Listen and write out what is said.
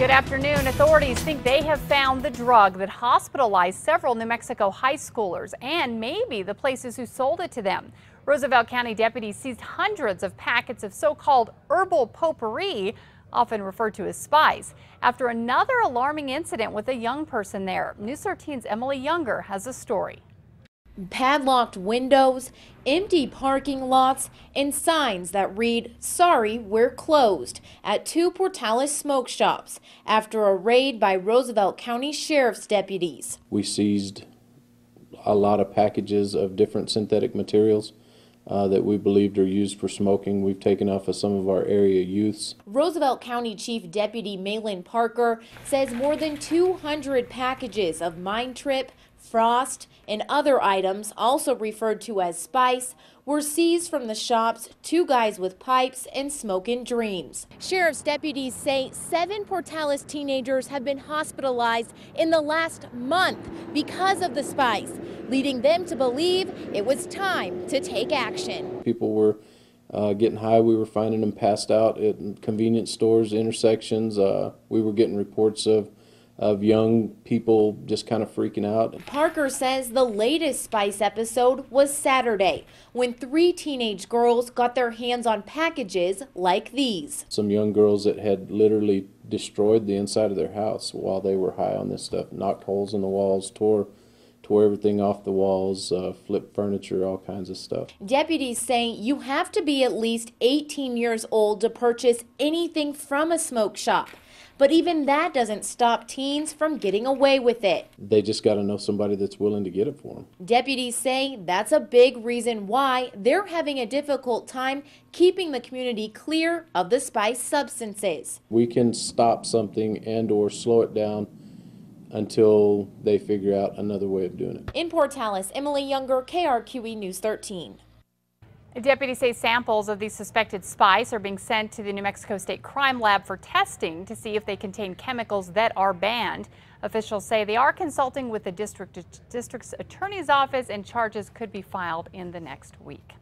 Good afternoon. Authorities think they have found the drug that hospitalized several New Mexico high schoolers and maybe the places who sold it to them. Roosevelt County deputies seized hundreds of packets of so-called herbal potpourri, often referred to as spice, after another alarming incident with a young person there. News 13's Emily Younger has a story padlocked windows, empty parking lots, and signs that read, Sorry, we're closed, at two Portales smoke shops after a raid by Roosevelt County Sheriff's deputies. We seized a lot of packages of different synthetic materials. Uh, that we believed are used for smoking. We've taken off of some of our area youths. Roosevelt County Chief Deputy Malin Parker says more than 200 packages of Mind Trip, Frost, and other items, also referred to as spice, were seized from the shops, two guys with pipes, and smoking dreams. Sheriff's deputies say seven Portales teenagers have been hospitalized in the last month because of the spice, leading them to believe it was time to take action. People were uh, getting high. We were finding them passed out at convenience stores, intersections. Uh, we were getting reports of of young people just kind of freaking out. Parker says the latest Spice episode was Saturday when three teenage girls got their hands on packages like these. Some young girls that had literally destroyed the inside of their house while they were high on this stuff, knocked holes in the walls, tore tore everything off the walls, uh, flipped furniture, all kinds of stuff. Deputies say you have to be at least 18 years old to purchase anything from a smoke shop. But even that doesn't stop teens from getting away with it. They just got to know somebody that's willing to get it for them. Deputies say that's a big reason why they're having a difficult time keeping the community clear of the spice substances. We can stop something and or slow it down until they figure out another way of doing it. In Portales, Emily Younger, KRQE News 13. Deputies say samples of the suspected spice are being sent to the New Mexico State Crime Lab for testing to see if they contain chemicals that are banned. Officials say they are consulting with the district district's attorney's office and charges could be filed in the next week.